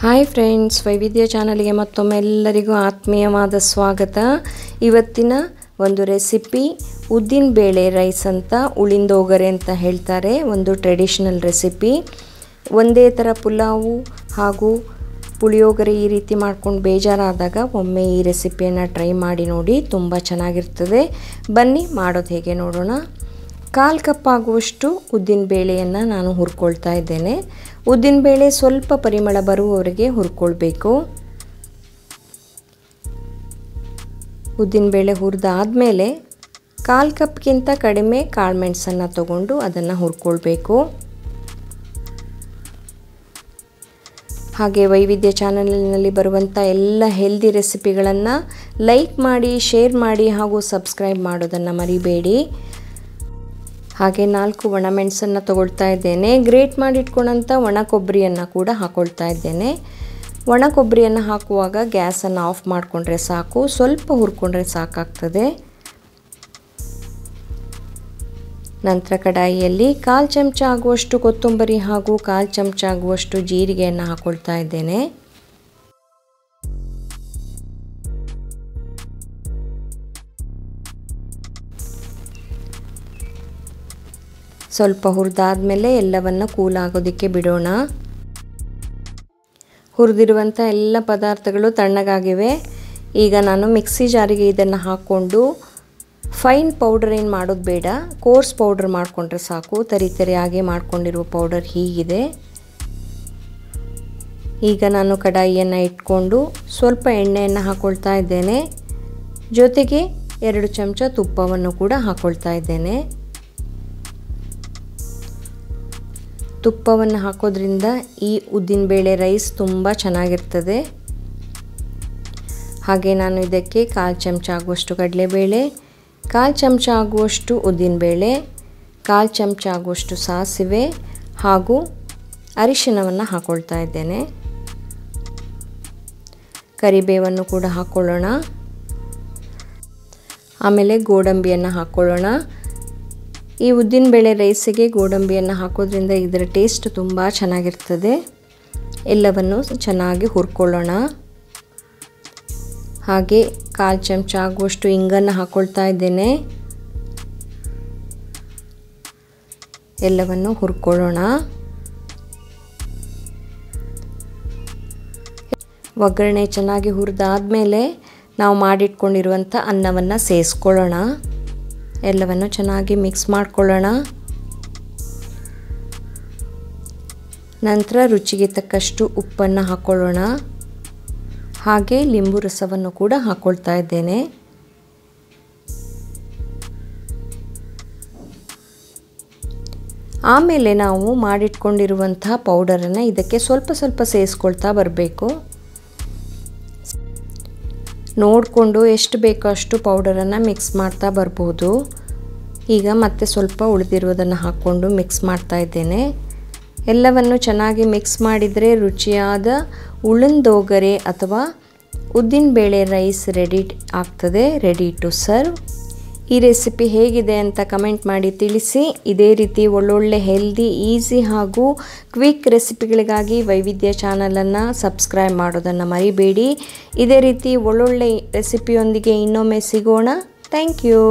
Hi friends, ವೈವಿಧ್ಯ ಚಾನಲ್ಗೆ ಮತ್ತೊಮ್ಮೆ ಎಲ್ಲರಿಗೂ ಆತ್ಮೀಯವಾದ ಸ್ವಾಗತ. ಇವತ್ತಿನ ಒಂದು ರೆಸಿಪಿ ಉದ್ದಿನ ಬೇಳೆ ರೈಸ್ ಅಂತ ಉಳಿಂದೋಗರೆ ಅಂತ ಹೇಳ್ತಾರೆ, ಒಂದು ಟ್ರೆಡಿಷನಲ್ ರೆಸಿಪಿ ಒಂದೇ ಥರ ಪುಲಾವು ಹಾಗೂ ಪುಳಿಯೋಗರೆ ಈ ರೀತಿ ಮಾಡ್ಕೊಂಡು ಬೇಜಾರಾದಾಗ ಒಮ್ಮೆ ಈ ರೆಸಿಪಿಯನ್ನು ಟ್ರೈ ಮಾಡಿ ನೋಡಿ ತುಂಬ ಚೆನ್ನಾಗಿರ್ತದೆ. ಬನ್ನಿ ಮಾಡೋದು ಹೇಗೆ ನೋಡೋಣ. ಕಾಲು ಕಪ್ಪಾಗುವಷ್ಟು ಉದ್ದಿನ ಬೇಳೆಯನ್ನು ನಾನು ಹುರ್ಕೊಳ್ತಾ ಇದ್ದೇನೆ. ಉದ್ದಿನ ಬೇಳೆ ಸ್ವಲ್ಪ ಪರಿಮಳ ಬರುವವರೆಗೆ ಹುರ್ಕೊಳ್ಬೇಕು. ಉದ್ದಿನ ಬೇಳೆ ಹುರಿದಾದ್ಮೇಲೆ ಕಾಲು ಕಪ್ಗಿಂತ ಕಡಿಮೆ ಕಾಳು ಮೆಣಸನ್ನು ತಗೊಂಡು ಅದನ್ನು ಹುರ್ಕೊಳ್ಬೇಕು. ಹಾಗೆ ವೈವಿಧ್ಯ ಚಾನಲ್ನಲ್ಲಿ ಬರುವಂಥ ಎಲ್ಲ ಹೆಲ್ದಿ ರೆಸಿಪಿಗಳನ್ನು ಲೈಕ್ ಮಾಡಿ, ಶೇರ್ ಮಾಡಿ ಹಾಗೂ ಸಬ್ಸ್ಕ್ರೈಬ್ ಮಾಡೋದನ್ನು ಮರಿಬೇಡಿ. ಹಾಗೆ ನಾಲ್ಕು ಒಣಮೆಣಸನ್ನು ತಗೊಳ್ತಾ ಇದ್ದೇನೆ. ಗ್ರೇಟ್ ಮಾಡಿಟ್ಕೊಂಡಂಥ ಒಣ ಕೊಬ್ಬರಿಯನ್ನು ಕೂಡ ಹಾಕೊಳ್ತಾ ಇದ್ದೇನೆ. ಒಣ ಕೊಬ್ಬರಿಯನ್ನು ಹಾಕುವಾಗ ಗ್ಯಾಸನ್ನು ಆಫ್ ಮಾಡಿಕೊಂಡ್ರೆ ಸಾಕು. ಸ್ವಲ್ಪ ಹುರ್ಕೊಂಡ್ರೆ ಸಾಕಾಗ್ತದೆ. ನಂತರ ಕಡಾಯಿಯಲ್ಲಿ ಕಾಲು ಚಮಚ ಆಗುವಷ್ಟು ಕೊತ್ತಂಬರಿ ಹಾಗೂ ಕಾಲು ಚಮಚ ಆಗುವಷ್ಟು ಜೀರಿಗೆಯನ್ನು ಹಾಕೊಳ್ತಾ ಇದ್ದೇನೆ. ಸ್ವಲ್ಪ ಹುರಿದಾದ್ಮೇಲೆ ಎಲ್ಲವನ್ನು ಕೂಲಾಗೋದಕ್ಕೆ ಬಿಡೋಣ. ಹುರಿದಿರುವಂಥ ಎಲ್ಲ ಪದಾರ್ಥಗಳು ತಣ್ಣಗಾಗಿವೆ. ಈಗ ನಾನು ಮಿಕ್ಸಿ ಜಾರಿಗೆ ಇದನ್ನು ಹಾಕ್ಕೊಂಡು ಫೈನ್ ಪೌಡರ್ ಏನು ಮಾಡೋದು ಬೇಡ. ಕೋರ್ಸ್ ಪೌಡರ್ ಮಾಡಿಕೊಂಡ್ರೆ ಸಾಕು. ತರಿ ತರಿಯಾಗಿ ಮಾಡ್ಕೊಂಡಿರುವ ಪೌಡರ್ ಹೀಗಿದೆ. ಈಗ ನಾನು ಕಡಾಯಿಯನ್ನು ಇಟ್ಕೊಂಡು ಸ್ವಲ್ಪ ಎಣ್ಣೆಯನ್ನು ಹಾಕ್ಕೊಳ್ತಾ ಇದ್ದೇನೆ. ಜೊತೆಗೆ ಎರಡು ಚಮಚ ತುಪ್ಪವನ್ನು ಕೂಡ ಹಾಕ್ಕೊಳ್ತಾ ಇದ್ದೇನೆ. ತುಪ್ಪವನ್ನು ಹಾಕೋದ್ರಿಂದ ಈ ಉದ್ದಿನಬೇಳೆ ರೈಸ್ ತುಂಬ ಚೆನ್ನಾಗಿರ್ತದೆ. ಹಾಗೆ ನಾನು ಇದಕ್ಕೆ ಕಾಲು ಚಮಚ ಆಗುವಷ್ಟು ಕಡಲೆಬೇಳೆ, ಕಾಲು ಚಮಚ ಆಗುವಷ್ಟು ಉದ್ದಿನಬೇಳೆ ಕಾಲು ಚಮಚ ಆಗುವಷ್ಟು ಸಾಸಿವೆ ಹಾಗೂ ಅರಿಶಿನವನ್ನು ಹಾಕ್ಕೊಳ್ತಾ ಇದ್ದೇನೆ. ಕರಿಬೇವನ್ನು ಕೂಡ ಹಾಕ್ಕೊಳ್ಳೋಣ ಆಮೇಲೆ ಗೋಡಂಬಿಯನ್ನು ಹಾಕ್ಕೊಳ್ಳೋಣ ಈ ಉದ್ದಿನ ಬೇಳೆ ರೈಸಿಗೆ ಗೋಡಂಬಿಯನ್ನು ಹಾಕೋದ್ರಿಂದ ಇದರ ಟೇಸ್ಟ್ ತುಂಬ ಚೆನ್ನಾಗಿರ್ತದೆ. ಎಲ್ಲವನ್ನು ಚೆನ್ನಾಗಿ ಹುರ್ಕೊಳ್ಳೋಣ. ಹಾಗೆ ಕಾಲು ಚಮಚ ಆಗುವಷ್ಟು ಇಂಗನ್ನು ಹಾಕ್ಕೊಳ್ತಾ ಇದ್ದೇನೆ. ಎಲ್ಲವನ್ನು ಹುರ್ಕೊಳ್ಳೋಣ. ಒಗ್ಗರಣೆ ಚೆನ್ನಾಗಿ ಹುರಿದಾದ್ಮೇಲೆ ನಾವು ಮಾಡಿಟ್ಕೊಂಡಿರುವಂಥ ಅನ್ನವನ್ನು ಸೇರಿಸ್ಕೊಳ್ಳೋಣ ಎಲ್ಲವನ್ನು ಚೆನ್ನಾಗಿ ಮಿಕ್ಸ್ ಮಾಡಿಕೊಳ್ಳೋಣ. ನಂತರ ರುಚಿಗೆ ತಕ್ಕಷ್ಟು ಉಪ್ಪನ್ನು ಹಾಕ್ಕೊಳ್ಳೋಣ ಹಾಗೆ ಲಿಂಬು ರಸವನ್ನು ಕೂಡ ಹಾಕ್ಕೊಳ್ತಾ ಇದ್ದೇನೆ. ಆಮೇಲೆ ನಾವು ಮಾಡಿಟ್ಕೊಂಡಿರುವಂತಹ ಪೌಡರನ್ನು ಇದಕ್ಕೆ ಸ್ವಲ್ಪ ಸ್ವಲ್ಪ ಸೇರಿಸ್ಕೊಳ್ತಾ ಬರಬೇಕು. ನೋಡಿಕೊಂಡು ಎಷ್ಟು ಬೇಕೋ ಅಷ್ಟು ಪೌಡರನ್ನು ಮಿಕ್ಸ್ ಮಾಡ್ತಾ ಬರ್ಬೋದು. ಈಗ ಮತ್ತೆ ಸ್ವಲ್ಪ ಉಳಿದಿರುವುದನ್ನು ಹಾಕ್ಕೊಂಡು ಮಿಕ್ಸ್ ಮಾಡ್ತಾ ಇದ್ದೇನೆ. ಎಲ್ಲವನ್ನು ಚೆನ್ನಾಗಿ ಮಿಕ್ಸ್ ಮಾಡಿದರೆ ರುಚಿಯಾದ ಉಳುಂದೋಗರೆ ಅಥವಾ ಉದ್ದಿನಬೇಳೆ ರೈಸ್ ರೆಡಿ ಆಗ್ತದೆ ರೆಡಿ ಟು ಸರ್ವ್ ಈ ರೆಸಿಪಿ ಹೇಗಿದೆ ಅಂತ ಕಮೆಂಟ್ ಮಾಡಿ ತಿಳಿಸಿ. ಇದೇ ರೀತಿ ಒಳ್ಳೊಳ್ಳೆ ಹೆಲ್ದಿ ಈಸಿ ಹಾಗೂ ಕ್ವಿಕ್ ರೆಸಿಪಿಗಳಿಗಾಗಿ ವೈವಿಧ್ಯ ಚಾನಲನ್ನು ಸಬ್ಸ್ಕ್ರೈಬ್ ಮಾಡೋದನ್ನು ಮರಿಬೇಡಿ. ಇದೇ ರೀತಿ ಒಳ್ಳೊಳ್ಳೆ ರೆಸಿಪಿಯೊಂದಿಗೆ ಇನ್ನೊಮ್ಮೆ ಸಿಗೋಣ. Thank you